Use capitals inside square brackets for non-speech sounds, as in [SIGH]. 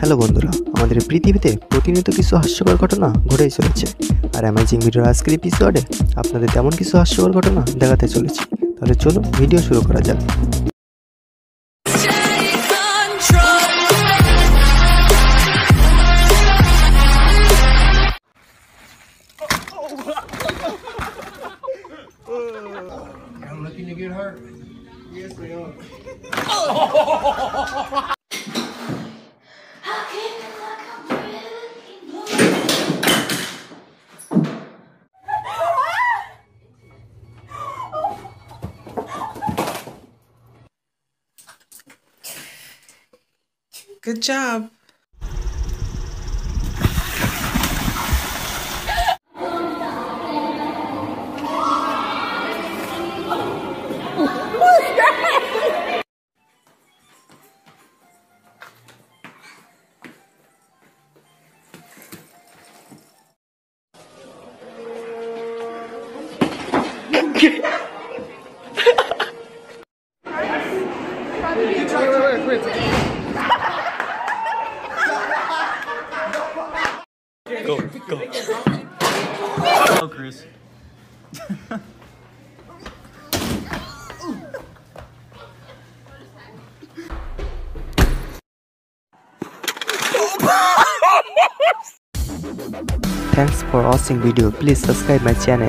Hello বন্ধুরা আমাদের পৃথিবীতে প্রতিনিয়ত কিছু হাস্যকর ঘটনা ঘটেই চলেছে আর অ্যামাজিং ভিডিওর আজকের এপিসোডে আপনাদের তেমন কিছু হাস্যকর ঘটনা দেখাতে চলেছি তাহলে চলুন ভিডিও শুরু করা যাক Yes, they [LAUGHS] are. Good job. wait, wait, wait. Go, go. Hello, Chris. Thanks for watching video. Please subscribe my channel.